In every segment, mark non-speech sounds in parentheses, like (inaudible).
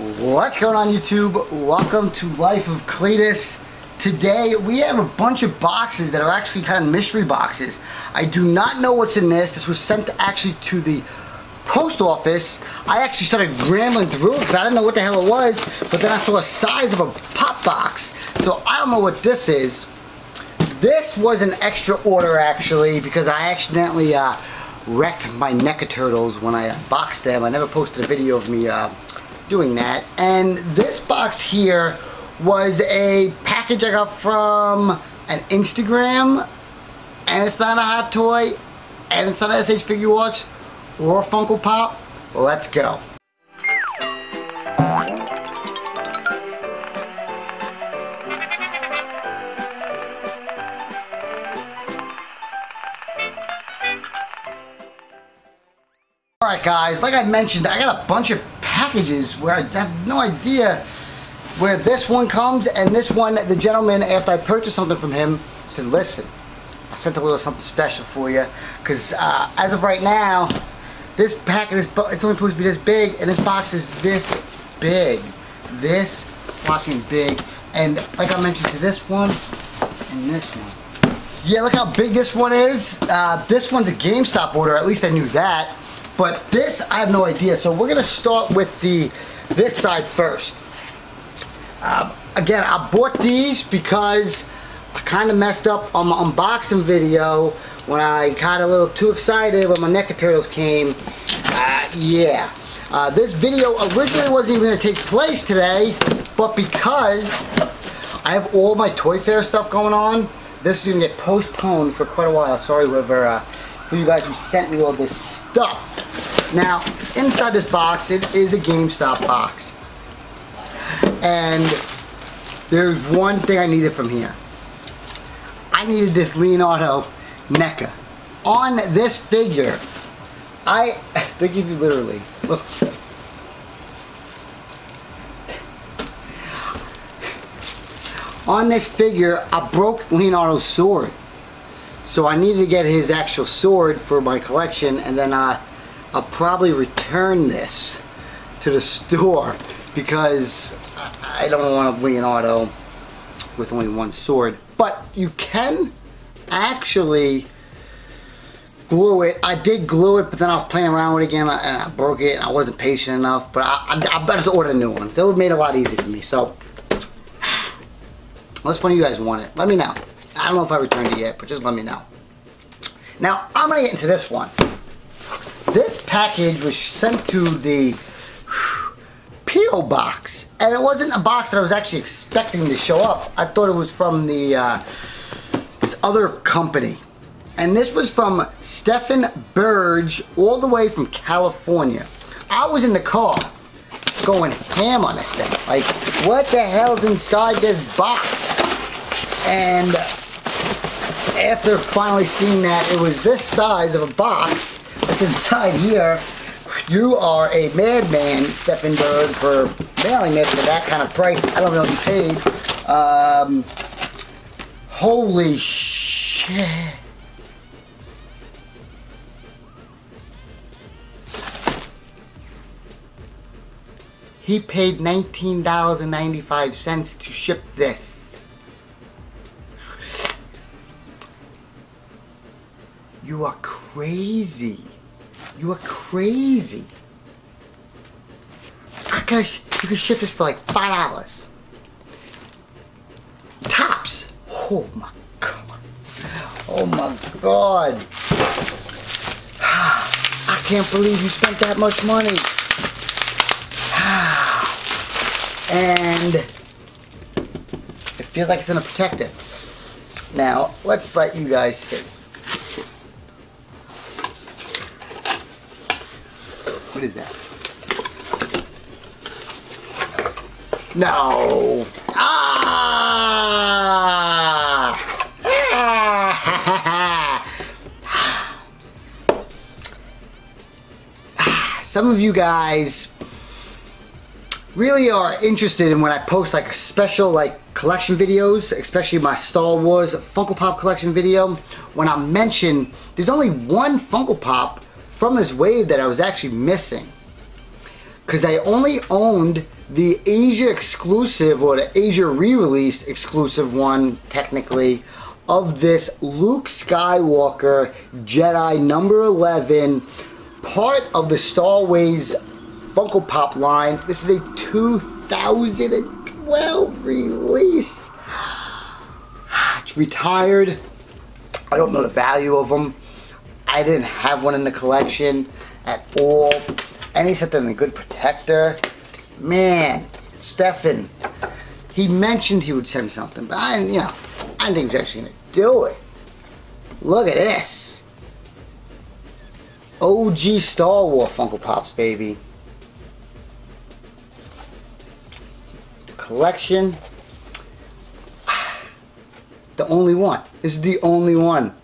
What's going on YouTube? Welcome to Life of Cletus. Today we have a bunch of boxes that are actually kind of mystery boxes. I do not know what's in this. This was sent actually to the post office. I actually started rambling through it because I didn't know what the hell it was, but then I saw a size of a pop box. So I don't know what this is. This was an extra order actually because I accidentally uh, wrecked my NECA turtles when I boxed them. I never posted a video of me uh, doing that. And this box here was a package I got from an Instagram and it's not a hot toy and it's not SH Figuarts, or Funko Pop. Let's go. Alright guys, like I mentioned, I got a bunch of packages where I have no idea where this one comes and this one, the gentleman, after I purchased something from him, said, listen, I sent a little something special for you because uh, as of right now, this package, is, it's only supposed to be this big and this box is this big. This fucking big. And like I mentioned to this one and this one. Yeah, look how big this one is. Uh, this one's a GameStop order, at least I knew that. But this, I have no idea. So we're gonna start with the this side first. Um, again, I bought these because I kind of messed up on my unboxing video when I got a little too excited when my NECA Turtles came. Uh, yeah. Uh, this video originally wasn't even going to take place today, but because I have all my Toy Fair stuff going on, this is going to get postponed for quite a while. Sorry, whoever, uh, for you guys who sent me all this stuff. Now, inside this box, it is a GameStop box. And there's one thing I needed from here. I needed this Leonardo NECA. On this figure, I, (laughs) they give you literally, look. On this figure, I broke Leonardo's sword. So I need to get his actual sword for my collection and then I'll probably return this to the (laughs) store because I don't want a Leonardo with only one sword. But you can actually glue it. I did glue it, but then I was playing around with it again and I broke it and I wasn't patient enough. But I, I, I just ordered a new one. So it would made it a lot easier for me. So, (sighs) one of you guys want it, let me know. I don't know if I returned it yet, but just let me know. Now, I'm going to get into this one. This package was sent to the P.O. box. And it wasn't a box that I was actually expecting to show up. I thought it was from the uh, this other company. And this was from Stefan Burge, all the way from California. I was in the car going ham on this thing. Like, what the hell's inside this box? And after finally seeing that it was this size of a box that's inside here, you are a madman, Stefan Bird, for mailing this for that kind of price. I don't know if you paid. Um, holy shit. He paid $19.95 to ship this. You are crazy. You are crazy. I could, you could ship this for like five hours. Tops. Oh my god. Oh my god. (sighs) I can't believe you spent that much money. (sighs) And it feels like it's gonna protect it. Now, let's let you guys see. What is that? No. Ah! Some of you guys really are interested in when I post like special like collection videos, especially my Star Wars Funko Pop collection video, when I mention there's only one Funko Pop from this wave that I was actually missing. Because I only owned the Asia exclusive or the Asia re-released exclusive one technically of this Luke Skywalker Jedi number 11 part of the Star Wars Funko Pop line. This is a 2012 release. (sighs) It's retired. I don't know the value of them. I didn't have one in the collection at all. And he said they're a good protector. Man, Stefan, he mentioned he would send something, but I, you know, I didn't think he was actually to do it. Look at this. OG Star Wars Funko Pops, baby. The collection. (sighs) The only one. This is the only one.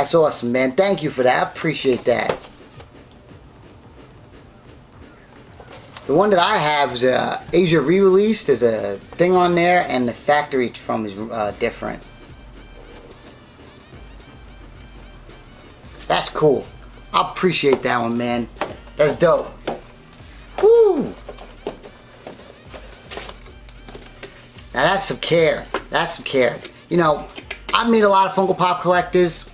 That's awesome, man. Thank you for that. I appreciate that. The one that I have is a Asia re-release. There's a thing on there, and the factory from is uh, different. That's cool. I appreciate that one, man. That's dope. Woo! Now that's some care. That's some care. You know, I've met a lot of Funko Pop collectors.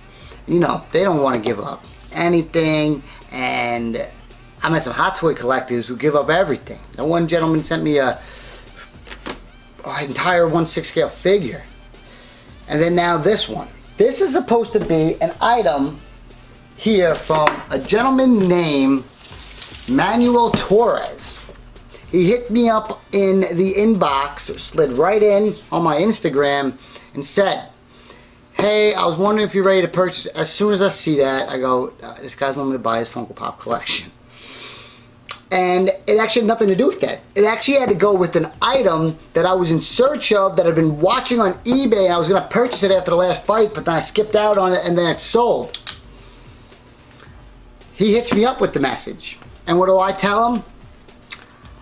You know, they don't want to give up anything. And I met some Hot Toy collectors who give up everything. The one gentleman sent me a, a entire 1 6 scale figure. And then now this one. This is supposed to be an item here from a gentleman named Manuel Torres. He hit me up in the inbox, slid right in on my Instagram and said, hey, I was wondering if you're ready to purchase. As soon as I see that, I go, uh, this guy's wanting to buy his Funko Pop collection. And it actually had nothing to do with that. It actually had to go with an item that I was in search of that I've been watching on eBay and I was going to purchase it after the last fight, but then I skipped out on it and then it sold. He hits me up with the message. And what do I tell him?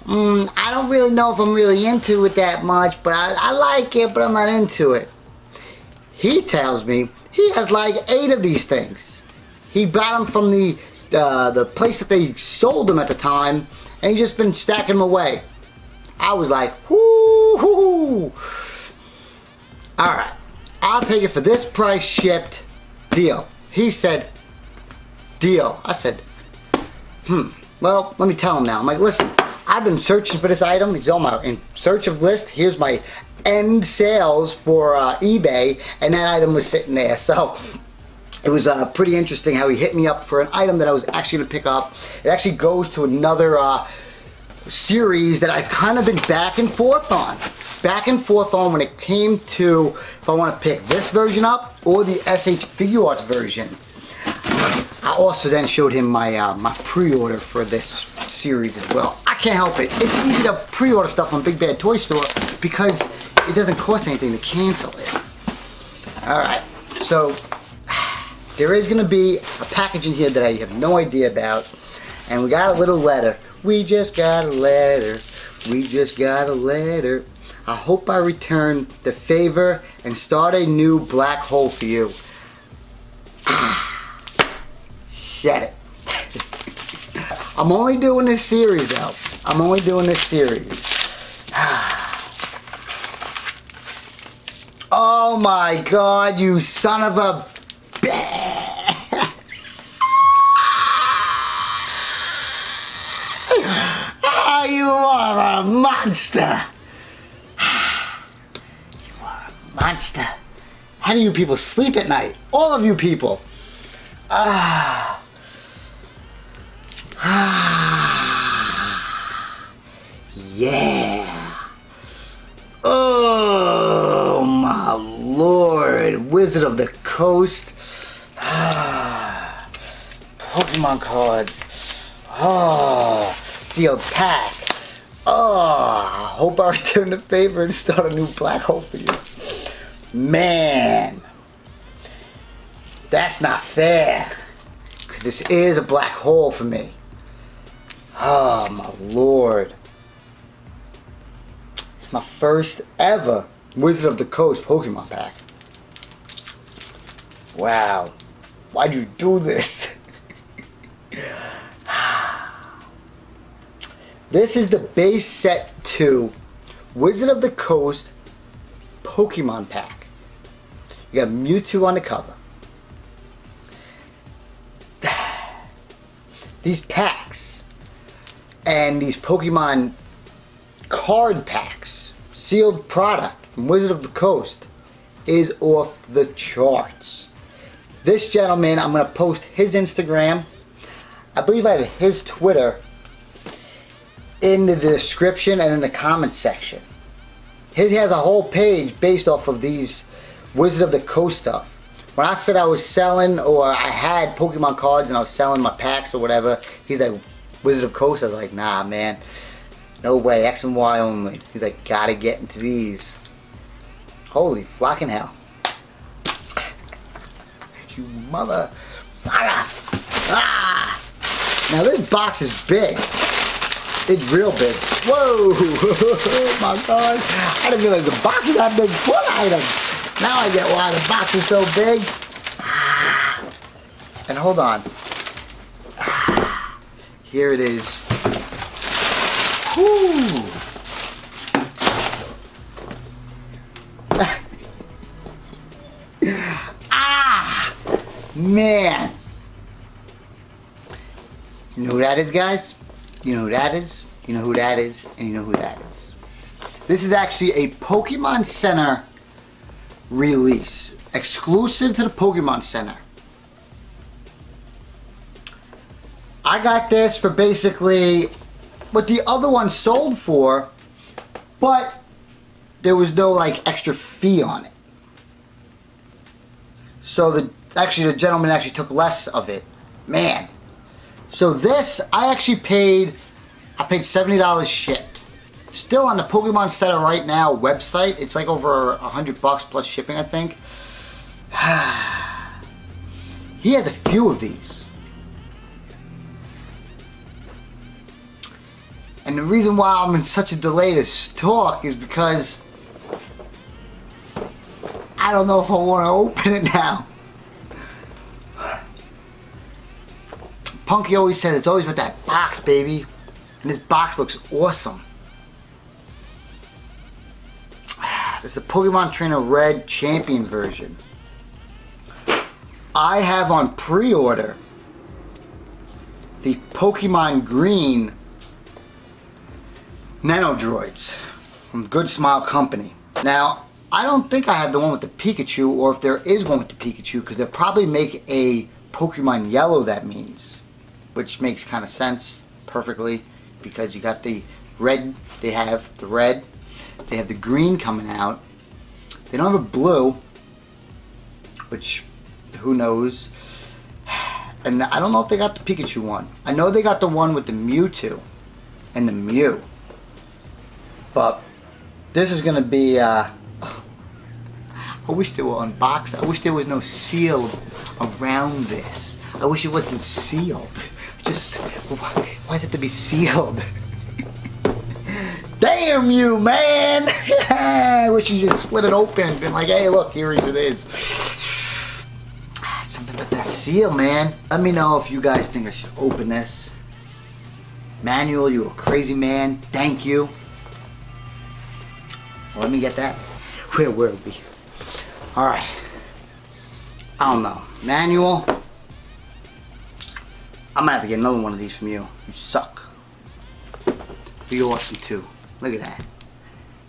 Mm, I don't really know if I'm really into it that much, but I, I like it, but I'm not into it. He tells me he has like eight of these things. He bought them from the uh, the place that they sold them at the time, and he's just been stacking them away. I was like, whoo, hoo, All right, I'll take it for this price shipped. Deal. He said, deal. I said, hmm. Well, let me tell him now. I'm like, listen, I've been searching for this item. He's on my in search of list. Here's my end sales for uh, eBay, and that item was sitting there. So it was uh, pretty interesting how he hit me up for an item that I was actually going to pick up. It actually goes to another uh, series that I've kind of been back and forth on. Back and forth on when it came to if I want to pick this version up or the SH Figuarts version. I also then showed him my uh, my pre-order for this series as well. I can't help it. It's easy to pre-order stuff on Big Bad Toy Store because it doesn't cost anything to cancel it. Alright, so (sighs) there is going to be a package in here that I have no idea about. And we got a little letter. We just got a letter. We just got a letter. I hope I return the favor and start a new black hole for you. Shut it. I'm only doing this series though. I'm only doing this series. (sighs) Oh my god, you son of a... (sighs) you are a monster. (sighs) You are a monster. How do you people sleep at night? All of you people. Ah. Ah. (sighs) Yeah. Oh my lord. Wizard of the Coast. Ah. (sighs) Pokemon cards. Oh. Sealed pack. Oh. I hope I return the favor and start a new black hole for you. Man. That's not fair. Because this is a black hole for me. Oh my lord. It's my first ever Wizard of the Coast Pokemon pack. Wow. Why'd you do this? (sighs) This is the base set 2 Wizard of the Coast Pokemon pack. You got Mewtwo on the cover. (sighs) These packs and these Pokemon card packs, sealed product from Wizard of the Coast, is off the charts. This gentleman, I'm going to post his Instagram. I believe I have his Twitter in the description and in the comment section. He has a whole page based off of these Wizard of the Coast stuff. When I said I was selling or I had Pokemon cards and I was selling my packs or whatever, he's like, Wizard of Coast? I was like, nah, man. No way, X and Y only. He's like, gotta get into these. Holy flocking hell. you mother... Ah! Now this box is big. It's real big. Whoa! oh (laughs) my god. I didn't realize the box is that big full items. Now I get why the box is so big. And hold on. Here it is. (laughs) Ah! Man! You know who that is, guys? You know who that is? You know who that is? And you know who that is. This is actually a Pokemon Center release. Exclusive to the Pokemon Center. I got this for basically what the other one sold for, but there was no like extra fee on it. So the actually the gentleman actually took less of it. Man. So this I actually paid I paid $70 shipped. Still on the Pokemon Center right now website, it's like over a hundred bucks plus shipping I think. (sighs) he has a few of these. And the reason why I'm in such a delay to talk is because I don't know if I want to open it now. Punky always said it's always with that box, baby. And this box looks awesome. (sighs) Is the Pokemon Trainer Red Champion version. I have on pre-order the Pokemon Green Nendoroids from Good Smile Company. Now, I don't think I have the one with the Pikachu, or if there is one with the Pikachu, because they'll probably make a Pokemon Yellow that means, which makes kind of sense perfectly, because you got the red, they have the red, they have the green coming out, they don't have a blue, which who knows, and I don't know if they got the Pikachu one. I know they got the one with the Mewtwo and the Mew. But this is going to be, uh, I wish they were unboxed. I wish there was no seal around this. I wish it wasn't sealed. Just, why, why did it to be sealed? (laughs) Damn you, man! (laughs) I wish you just split it open and been like, hey, look, here it is. (sighs) Something about that seal, man. Let me know if you guys think I should open this. Manuel, you a crazy man. Thank you. Let me get that. Where were we? Alright. I don't know. Manuel. I'm gonna have to get another one of these from you. You suck. Be awesome too. Look at that.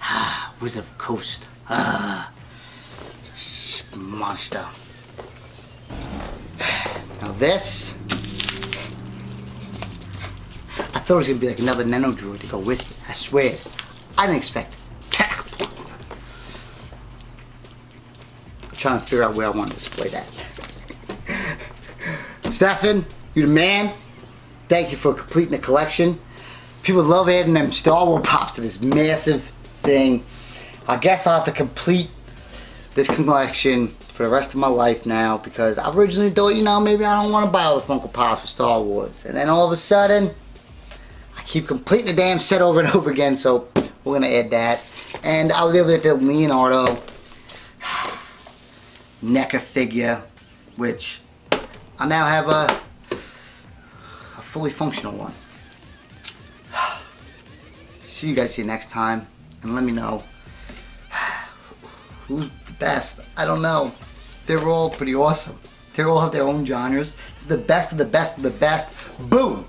Ah, Wizard of Coast. Ah, monster. Now this, I thought it was gonna be like another Nendoroid to go with it. I swear. I didn't expect it. Trying to figure out where I want to display that. Stefan, you're the man. Thank you for completing the collection. People love adding them Star Wars pops to this massive thing. I guess I'll have to complete this collection for the rest of my life now because I originally thought, you know, maybe I don't want to buy all the Funko Pops for Star Wars. And then all of a sudden, I keep completing the damn set over and over again, so we're going to add that. And I was able to get the Leonardo NECA figure, which I now have a, a fully functional one. see you guys here next time, and let me know who's the best. I don't know. They're all pretty awesome. They all have their own genres. It's the best of the best of the best. Boom!